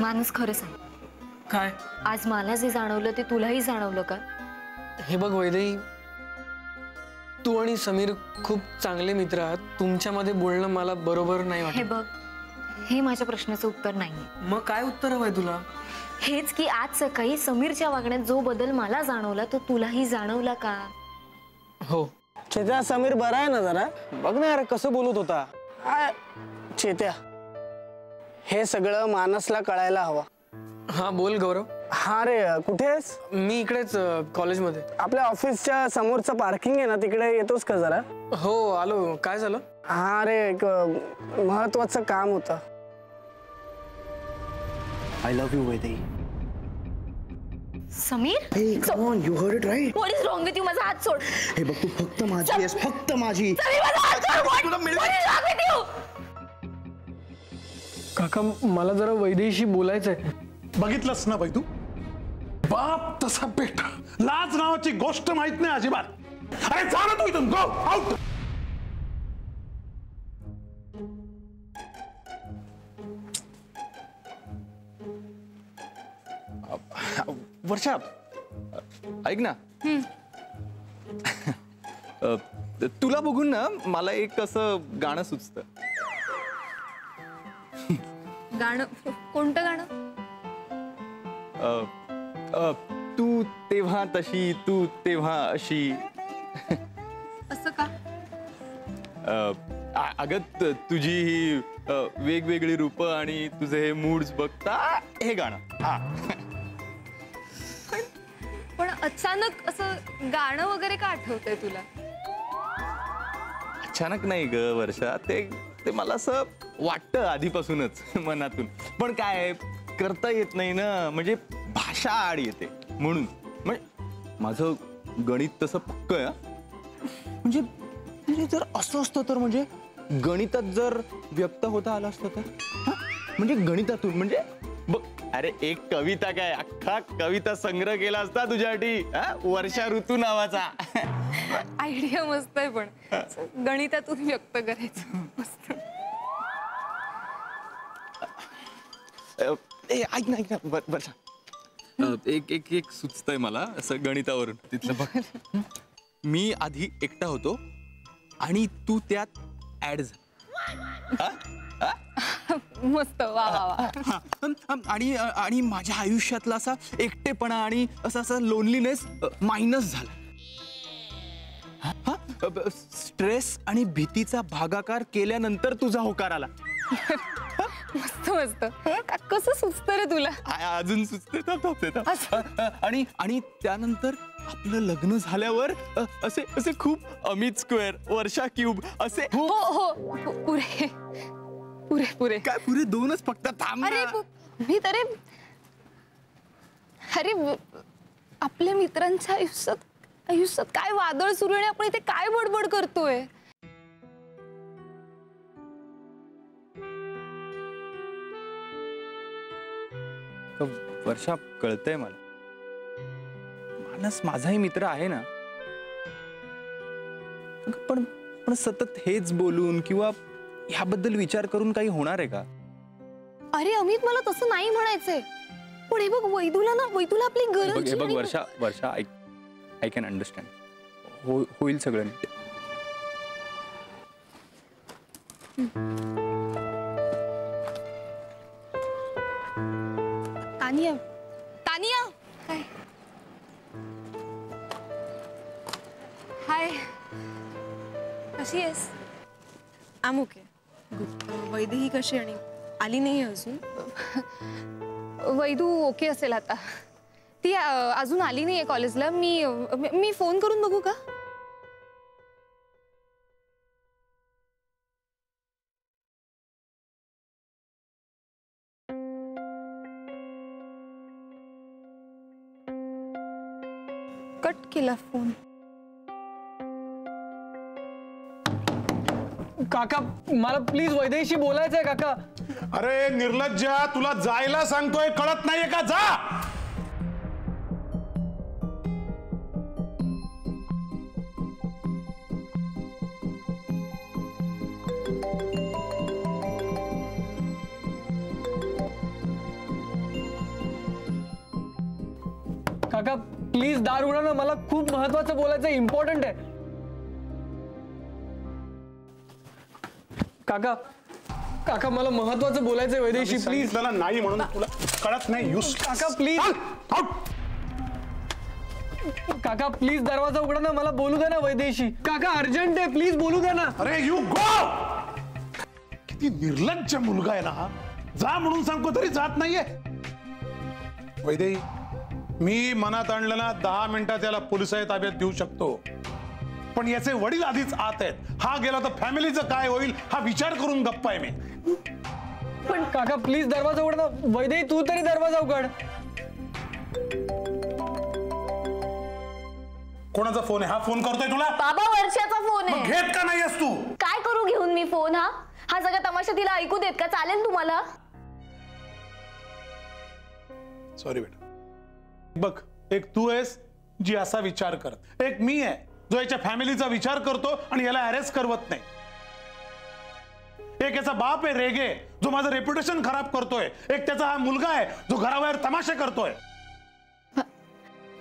मानस खरं सांग काय? आज मला जे जाणवलं ते तुलाही जाणवलं का? हे बघ वैदेही तू आणि समीर खूप चांगले मित्र आहात. तुमच्यामध्ये बोलणं मला बरोबर नाही हे वाटत बघ हे माझ्या प्रश्नाचं उत्तर नाहीये. मग काय उत्तर हवंय तुला? हेच की आज सकाळी समीरच्या वागण्यात जो बदल मला जाणवला तो तुलाही जाणवला का? हो. चेत्या समीर बरा आहे ना जरा? बघ ना यार कसं बोलत होता. आ, चेत्या. हे सगळं मानसला कळायला हवं. हा बोल गौरव. हा रे कुठेस मी इकडेच कॉलेजमध्ये. आपल्या ऑफिसच्या समोरचं पार्किंग आहे ना तिकडे येतोस का जरा? हो आलो. काय झालं? हा रे एक महत्वाचं काम होतं. I love you Vaidehi Sameer? You heard it right what is wrong with you माझा हात सोड. हे बघ तू फक्त माझी आहेस फक्त माझी. समीर माझा हात सोड. What- what is wrong with you? काका मला जरा वैदेहीशी बोलायचंय. बघितलंस ना बाई तू? बाप तसा बेटा लाज नावाची गोष्ट माहीत नाही अजिबात. अरे जा ना तू इथून गो आउट वर्षा ऐक ना. अ, तुला बघून ना मला एक असं गाणं सुचतं. गाणं. कोणतं गाणं? तू तेव्हा तशी तू तेव्हा अशी. असं का? अ, आ- अगं त- तुझी ही वेगवेगळी रूप आणि तुझे हे मूड्स बघता हे गाणं. हा. पण अचानक असं गाणं वगैरे का आठवतंय तुला? अचानक नाही ग वर्षा. ते ते मला असं वाटतं आधीपासूनच मनातून. पण काय करता येत नाही ना म्हणजे भाषा आड येते. म्हणून. म्हणजे माझं गणित तसं पक्क आहे. म्हणजे म्हणजे जर असं असतं तर म्हणजे गणितात जर व्यक्त होता आलं असतं तर? म्हणजे गणितातून म्हणजे बघ अरे एक कविता काय अख्खा कविता संग्रह केला असता तुझ्यासाठी हा? वर्षा ऋतू नावाचा. आयडिया मस्त आहे पण. गणितातून व्यक्त करायचं. अ, ए, ऐक ना ऐक ना. वर्षा अ, एक एक एक सुचतंय मला असं गणितावरून तिथलं बघ. मी आधी एकटा होतो आणि तू त्यात ऍड मस्त वा वा वा. आणि आणि माझ्या आयुष्यातला असा एकटेपणा आणि असा असा लोनलीनेस मायनस झाला. स्ट्रेस आणि भीतीचा भागाकार केल्यानंतर तुझा होकार आला. मस्त मस्त. का- कसं सुचतं रे तुला. आ- अजून सुचते? थांब, थांब, ते थांब. अ, अ, आणि आणि त्यानंतर आपलं लग्न झाल्यावर अ, असे असे खूप अमित स्क्वेअर वर्षा क्यूब असे हो हो. पु- पुरे. पुरे पुरे. काय पुरे दोनच फक्त? थांब अरे ना. पु- मी तरी अरे आपल्या मित्रांच्या आयुष्यात आयुष्यात काय वादळ सुरू आहे आणि आपण इथे काय बडबड करतोय? क- वर्षा कळतंय मला. मानस माझाही मित्र आहे ना? पण पण सतत हेच बोलून किंवा ह्याबद्दल विचार करून काही होणार आहे का? अरे अमित मला तसं नाही म्हणायचंय. पण हे बघ वैदूला ना वैदूला आपली गरज हे बघ. Varsha Varsha I I can understand. हो होईल सगळं नीट. तानिया. तानिया? काय हाय. कशी आहेस? आम ओके वैदेही कशी आणि आली नाही अजून? वैदू ओके असेल आता. ती अजून आली नाहीये कॉलेजला मी मी- मी फोन करून बघू का? फोन काका मला प्लीज वैद्यशी बोलायचंय काका. अरे निर्लज्ज तुला जायला सांगतोय कळत नाहीये का? जा! काका प्लीज दार उघडा ना मला खूप महत्वाचं बोलायचं इम्पॉर्टंट आहे. काका काका मला महत्वाचं बोलायचं वैदेशी प्लीज ना नाही म्हणून तुला कळत नाही युस काका प्लीज काका प्लीज दरवाजा उघडा ना मला बोलू द्या ना वैदेशी. काका अर्जंट आहे प्लीज बोलू द्या ना. अरे यू गो किती निर्लज्ज मुलगा आहे ना हा. जा म्हणून सांगतो तरी जात नाहीये. वैदेही मी मनात आणलं ना दहा मिनिटात याला पोलिसाच्या ताब्यात देऊ शकतो. पण याचे वडील आधीच आत आहेत. हा गेला तर फॅमिलीचं काय होईल हा विचार करून गप्पा आहे मी. पण काका प्लीज दरवाजा उघड ना. वैदेही तू तरी दरवाजा उघड. कोणाचा फोन आहे? हा फोन करतोय तुला? बाबा वर्षाचा फोन आहे. घेत का नाही तू? काय करू घेऊन मी फोन हा? हा सगळा तमाशा तिला ऐकू देत का? चालेल तुम्हाला? सॉरी बेटा. बघ एक तू आहेस जी असा विचार करत. एक मी आहे जो याच्या फॅमिलीचा विचार करतो आणि याला अरेस्ट करवत नाही. एक याचा बाप आहे रेगे जो माझं रेप्युटेशन खराब करतोय. एक त्याचा हा मुलगा आहे जो घराबाहेर तमाशे करतोय.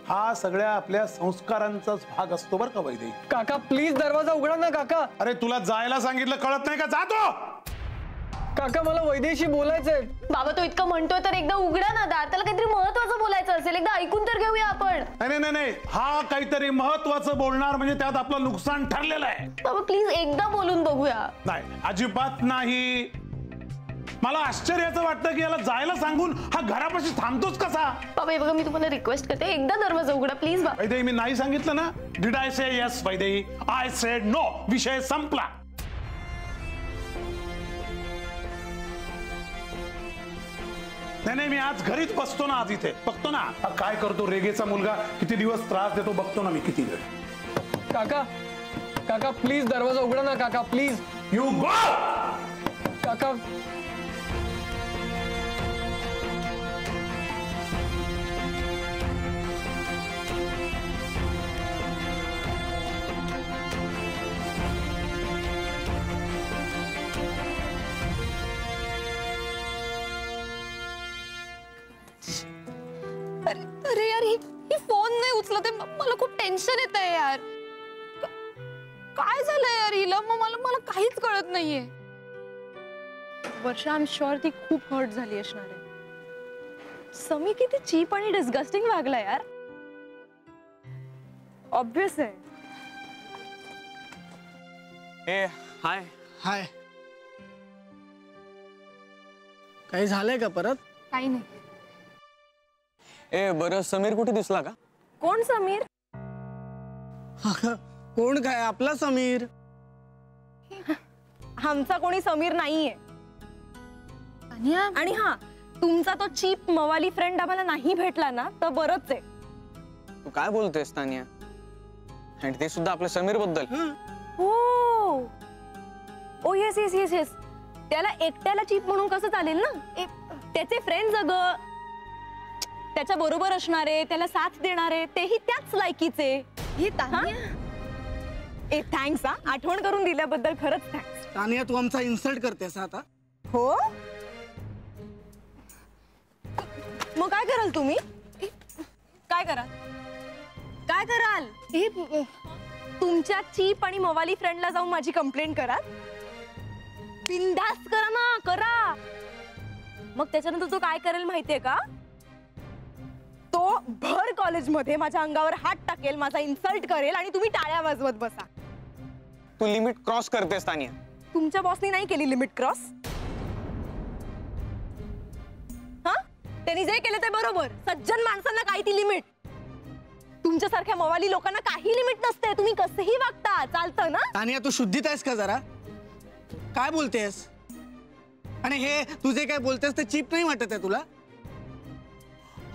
हा सगळ्या आपल्या संस्कारांचाच भाग असतो बरं का वैदेही. काका प्लीज दरवाजा उघडा ना काका. अरे तुला जायला सांगितलं कळत नाही का? जातो काका मला वैदेशी बोलायचंय. बाबा तो इतकं म्हणतोय तर एकदा उघडा ना दार. त्याला काहीतरी महत्वाचं बोलायचं असेल. एकदा ऐकून तर घेऊया आपण. नाही नाही, नाही नाही. हा काहीतरी महत्वाचं बोलणार म्हणजे त्यात आपलं नुकसान ठरलेलं आहे. बाबा प्लीज एकदा बोलून बघूया. नाही अजिबात नाही. मला आश्चर्याचं वाटतं की याला जायला सांगून हा घरापाशी थांबतोच कसा? बाबा हे बघा मी तुम्हाला रिक्वेस्ट करते. एकदा दरवाजा उघडा प्लीज बाबा वैदेही मी नाही सांगितलं ना? Did I say yes Vaidehi? I said no विषय संपला. नाही नाही मी आज घरीच बसतो ना आज इथे. बघतो ना. काय करतो रेगेचा मुलगा किती दिवस त्रास देतो बघतो ना मी किती वेळ. काका काका प्लीज दरवाजा उघडा ना काका प्लीज यू गो काका अरे यार ही ही फोन नाही उचलत आहे. मला खूप टेन्शन येत आहे यार काय झालंय यार हिला? मग मला मला काहीच कळत नाहीये. वर्षा आय एम शुअर ती खूप हर्ट झाली असणार आहे. समी किती चीप आणि डिस्गस्टिंग वागला यार. ऑब्विस आहे. ए हाय हाय काही झालंय का परत? काही नाही. ए बरं समीर कुठे दिसला का? कोण समीर? कोण काय आपला समीर? आमचा कोणी समीर नाहीये. आणि हा तुमचा तो चीप मवाली फ्रेंड आम्हाला नाही भेटला ना तर बरंच आहे. तू काय बोलतेस तानिया? आणि ते सुद्धा आपल्या समीरबद्दल. हो. ओ येस येस येस येस त्याला एकट्याला चीप म्हणून कसं चालेल ना? त्याचे फ्रेंड्स अग. त्याच्या बरोबर असणारे त्याला साथ देणारे तेही त्याच लायकीचे. हे ए थँक्स हा. आठवण करून दिल्याबद्दल खरंच थँक्स तानिया तू आमचा इन्सल्ट करतेस आता. हो? मग काय कराल तुम्ही? काय कराल? काय कराल? तुमच्या चीप आणि मवाली फ्रेंडला जाऊन माझी कंप्लेंट कराल? बिंदास करा ना करा. मग त्याच्यानंतर तो काय करेल माहितीये का? तो भर कॉलेजमध्ये माझ्या अंगावर हात टाकेल माझा इन्सल्ट करेल आणि तुम्ही टाळ्या वाजवत बसा. तू लिमिट क्रॉस करतेस तानिया. तुमच्या बॉसनी नाही केली लिमिट क्रॉस हा? त्यांनी जे केलं ते बरोबर. सज्जन माणसांना काय ती लिमिट तुमच्यासारख्या मवाली लोकांना काही लिमिट नसते. तुम्ही कसेही वागता. चालतं ना? तानिया तू शुद्धीत आहेस का जरा? काय बोलतेस? आणि हे तुझे काय बोलतेस ते चीप नाही वाटत आहे तुला?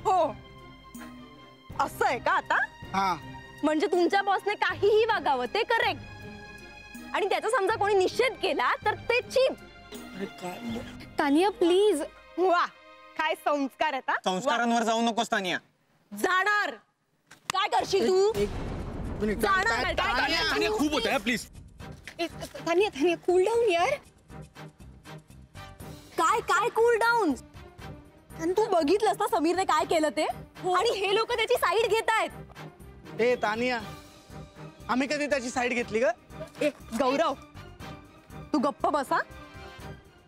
हो. असं आहे का आता? हा. म्हणजे तुमच्या बॉसने काहीही वागावं ते करेक्ट आणि त्याचा समजा कोणी निषेध केला तर ते चीप तानिया प्लीज वा. काय संस्कार आहेत हा? संस्कारांवर जाऊ नकोस तानिया. जाणार. काय करशील तू. जाणार काय? काय तानिया, करणार तानिया, तू? खूप होत आहे please Tania Tania cool down यार. काय काय कूल डाऊन तू बघितलंस ना समीरने काय केलं ते? आणि हे लोक त्याची साईड घेत आहेत. ए तानिया. आम्ही कधी त्याची साईड घेतली का ए गौरव. तू गप्प बसा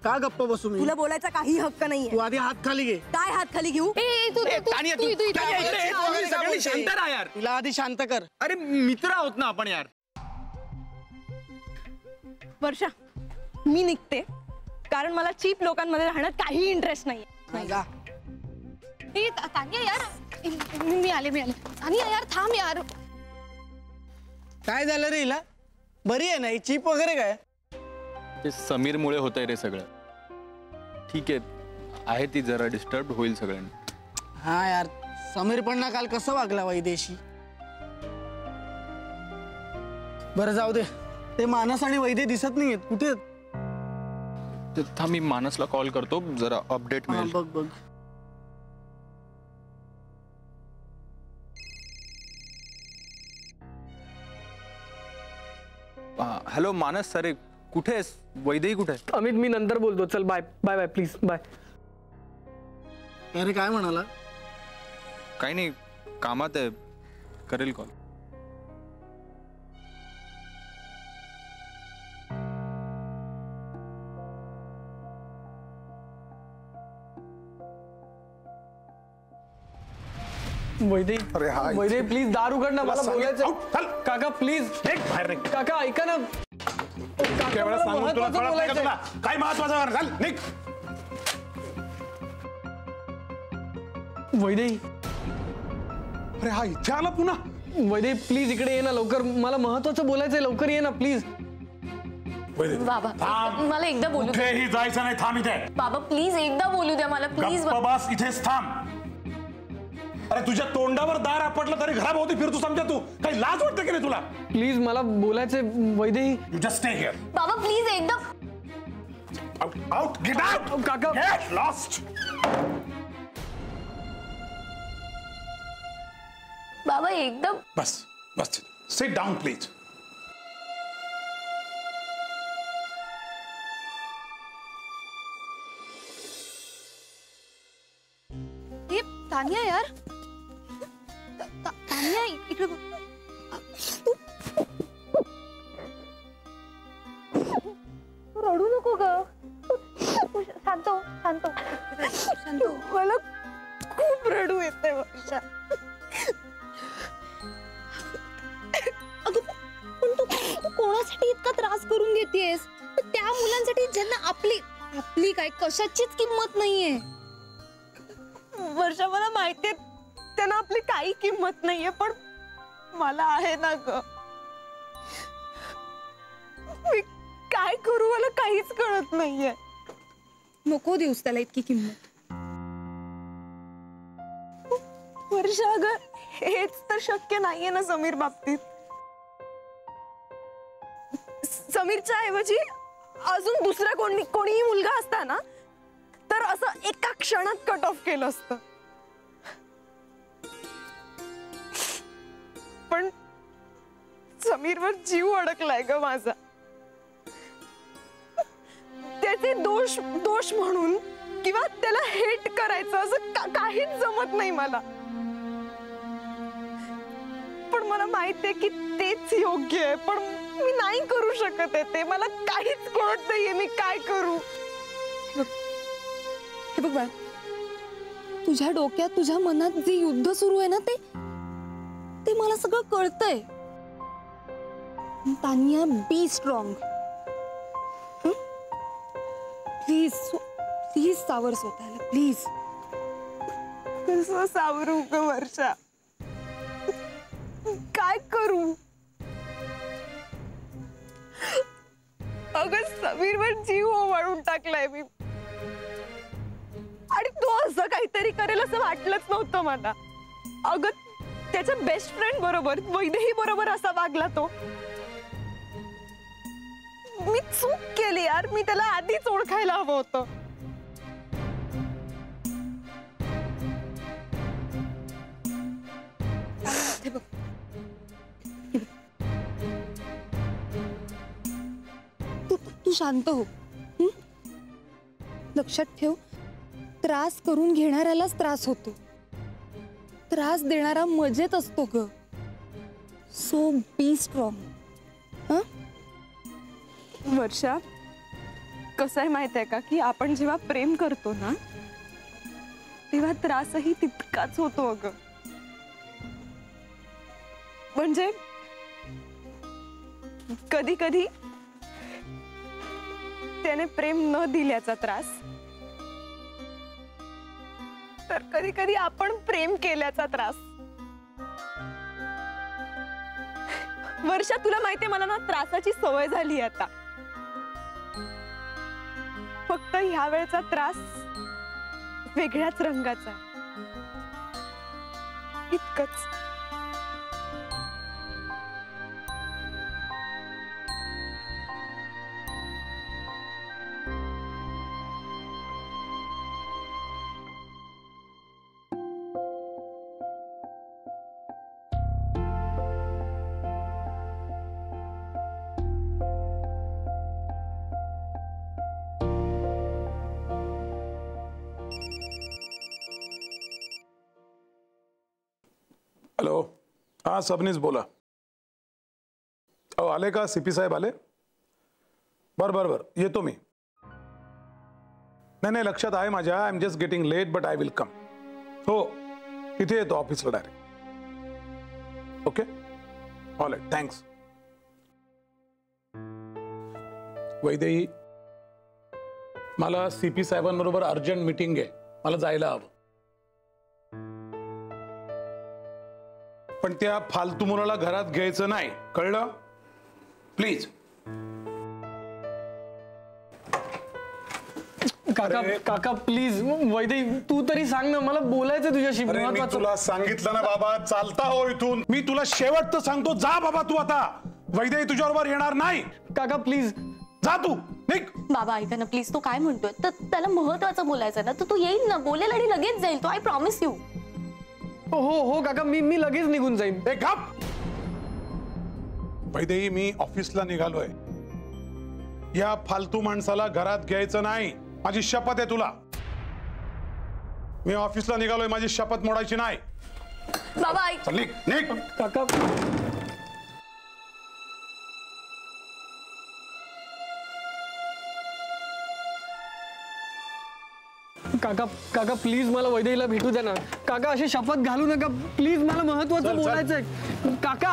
का गप्प बसू मी? तुला बोलायचा काही हक्क नाहीये. तू आधी हात खाली घे. काय हात खाली घेऊ? ए, ए, तू- तू- तू- तू- तू- तू- ए, ए, तुम्ही सगळे शांत राहा यार. तिला आधी शांत कर. अरे मित्र आहोत ना आपण यार. वर्षा मी निघते. कारण मला चीप लोकांमध्ये राहण्यात काही इंटरेस्ट नाहीये. जा. तान्या यार मी मी आले मी आले तान्या यार थांब यार काय झालं रे हिला बरी आहे ना चिप वगैरे काय ते समीरमुळे होत आहे रे सगळं ठीक आहे आहे ती जरा डिस्टर्ब होईल सगळ्यांनी हा यार समीर पण ना काल कसं वागला वैदेशी बरं जाऊ दे ते मानस आणि वैदे दिसत नाहीयेत कुठे आहेत? थांब मी मानसला कॉल करतो जरा अपडेट हा, मिळेल बघ बघ हॅलो मानस अरे कुठे आहेस? वैदेही कुठे आहे? अमित मी नंतर बोलतो. चल bye bye bye please bye अरे काय म्हणाला? काही नाही कामात आहे. करेल कॉल हा, वैदे प्लीज दार उघड ना मला बोलायचं. काका प्लीज बाहेर. काका ऐका ना. काय महत्वाचं आहे? चल निघ. वैदे अरे हा इथे आला पुन्हा. वैदे प्लीज इकडे ये ना लवकर. मला महत्वाचं बोलायचंय लवकर ये ना प्लीज बाबा. मला एकदा बोलू जायचं नाही थांब इथे. बाबा प्लीज एकदा बोलू द्या मला. प्लीज बस इथेच थांब. अरे तुझ्या तोंडावर दार आपटलं तरी घराभोवती फिरतो समजा तू. काही लाज वाटते की नाही तुला? प्लीज़ मला बोलायचंय Vaide you just stay here बाबा प्लीज़ एकदा आउट आउट गेट आउट काका. गेट लॉस्ट बाबा एकदा बस बस. सिट डाऊन प्लीज़ तान्या यार. ता-. तू रडू नको ग हो, हो. शांत हो. मला खूप रडू येते वर्षा तू तू कोणासाठी इतका त्रास करून घेतेस त्या मुलांसाठी ज्यांना आपली आपली काय कशाचीच किंमत नाहीये वर्षा मला माहितीये त्यांना आपली काही किंमत नाहीये पण मला आहे ना ग. मी काय करू मला काहीच कळत नाहीये. नको देऊस त्याला इतकी किंमत. वर्षा अगं हेच तर शक्य नाहीये ना समीर बाबतीत. समीरच्या ऐवजी अजून दुसरा कोणी कोणीही मुलगा असता ना तर असं एका क्षणात कट ऑफ केलं असतं. समीरवर जीव अडकलाय ग माझा. त्याचे दोष दोष म्हणून किंवा त्याला हेट करायचं असं का- काहीच जमत नाही मला. पण मला माहितीये की तेच योग्य आहे पण मी नाही करू शकत आहे ते. मला काहीच कळत नाहीये मी काय करू. हे बघ बाळ. तुझ्या डोक्यात तुझ्या मनात जे युद्ध सुरू आहे ना ते ते मला सगळं कळतंय. Tania be strong please please सावर स्वतःला प्लीज़ सावरू ग वर्षा काय करू अगं समीरवर जीव ओवाळून टाकलाय मी आणि तो असं काहीतरी करेल असं वाटलंच नव्हतं मला अगं त्याच्या बेस्ट फ्रेंड बरोबर वैदेही बरोबर असा वागला तो। मी चूक केली यार. मी त्याला आधीच ओळखायला हवं होतं. तू शांत हो. हं? लक्षात ठेव. त्रास करून घेणाऱ्यालाच त्रास होतो. त्रास देणारा मजेत असतो ग. So be strong Varsha. कसं आहे माहीत आहे का की आपण जेव्हा प्रेम करतो ना तेव्हा त्रासही तितकाच होतो अगं. म्हणजे कधी कधी त्याने प्रेम न दिल्याचा त्रास तर कधी कधी आपण प्रेम केल्याचा त्रास. वर्षा तुला माहितीये मला ना त्रासाची सवय झाली आता. फक्त ह्या वेळचा त्रास वेगळ्याच रंगाचा इतकंच. हाँ सबनीस बोला। आले का सी पी साहेब आले? बर, बरं बरं येतो मी। नाही नाही, लक्षात आहे माझ्या I am just getting late but I will come हो तिथे येतो, ऑफिसला direct. Okay? All right, thanks. Vaidehi, मला सी पी साहेबांबरोबर अर्जंट मीटिंग आहे, मला जायला हवं। पण त्या फालतू मुलाला घरात घ्यायचं नाही. कळलं? प्लीज काका काका प्लीज वैदेही तू तरी सांग ना मला बोलायचं तुझ्याशी अरे मी महत्वाचं. तुला सांगितलं ना बाबा चालता हो इथून. मी तुला शेवटचं सांगतो जा बाबा तू आता. वैदेही तुझ्याबरोबर येणार नाही. काका प्लीज जा तू निघ. बाबा ऐका ना प्लीज तो काय म्हणतोय? तर त्याला महत्वाचं बोलायचं ना तर तू येईल ना बोलेल आणि लगेच जाईल तो आय प्रॉमिस यू हो हो हो काका मी मी लगेच निघून जाईन. ए गप वैदेही मी ऑफिसला निघालोय. या फालतू माणसाला घरात घ्यायचं नाही. माझी शपथ आहे तुला. मी ऑफिसला निघालोय माझी शपथ मोडायची नाही. बाबा चल निघ निघ. काका काका काका प्लीज मला वैदेहीला भेटू द्या ना. काका अशी शपथ घालू नका. प्लीज मला महत्वाचं. बोलायचंय. काका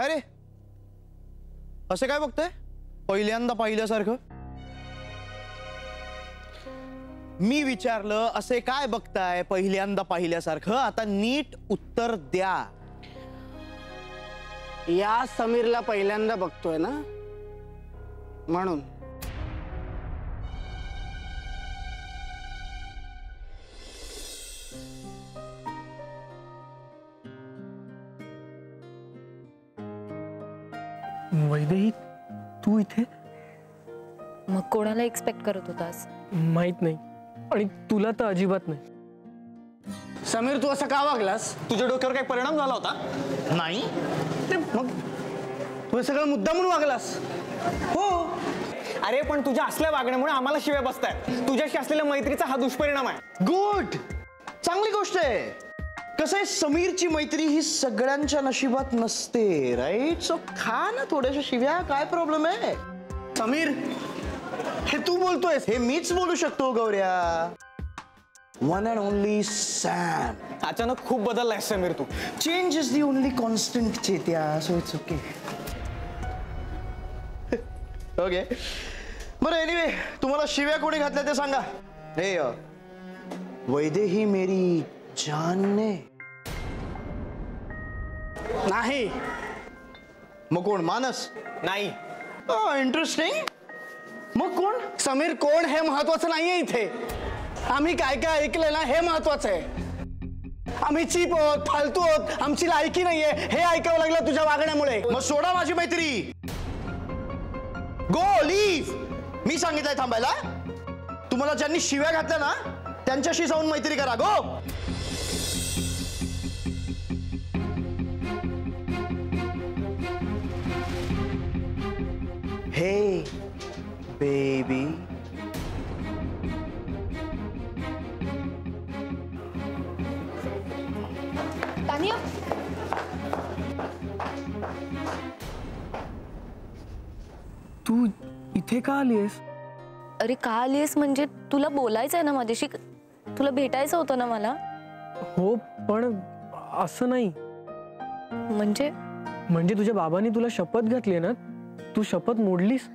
काय रे? असं काय बघतोय? पहिल्यांदा पाहिल्यासारखं? मी विचारलं असे काय बघताय पहिल्यांदा पाहिल्यासारखं? आता नीट उत्तर द्या. या समीरला पहिल्यांदा बघतोय ना? म्हणून. वैदेही तू इथे? मग कोणाला एक्सपेक्ट करत होतास? माहीत नाही. आणि तुला तर अजिबात नाही. समीर तू असं का वागलास? तुझ्या डोक्यावर काही परिणाम झाला होता? नाही. ते मग? तू सगळं मुद्दा म्हणून वागलास. हो. अरे पण तुझ्या असल्या वागण्यामुळे आम्हाला शिव्या बसतायत. तुझ्याशी असलेल्या मैत्रीचा हा दुष्परिणाम आहे. गुड चांगली गोष्ट आहे. कसं आहे समीरची मैत्री ही सगळ्यांच्या नशिबात नसते राईट सो खा ना थोड्याशा शिव्या काय प्रॉब्लेम आहे? समीर हे तू बोलतोयस हे मीच बोलू शकतो Gaurya. One and only Sam अचानक खूप बदललाय समीर तू. Change is the only constant चेत्या so it's okay okay बरं एनिवे तुम्हाला शिव्या कोणी घातल्या ते सांगा. हे वैदेही मेरी जानने नाही. मग कोण? मानस? नाही. इंटरेस्टिंग मग कोण? समीर कोण? हे महत्वाचं नाहीये इथे. आम्ही काय काय ऐकलंय ना हे महत्वाचं आहे. आम्ही चीप आहोत फालतू आहोत आमची लायकी नाहीये. हे ऐकावं लागलं तुझ्या वागण्यामुळे. मग सोडा माझी मैत्री. गो लीव मी सांगितलंय थांबायला. तुम्हाला ज्यांनी शिव्या घातल्या ना त्यांच्याशी जाऊन मैत्री करा. गो बेबी तानिया तू इथे का आलीयस? अरे का आलीस म्हणजे तुला बोलायचं आहे ना माझ्याशी? तुला भेटायचं होतं ना मला? हो पण असं नाही. म्हणजे? म्हणजे तुझ्या बाबांनी तुला शपथ घातली ना? तू शपथ मोडलीस?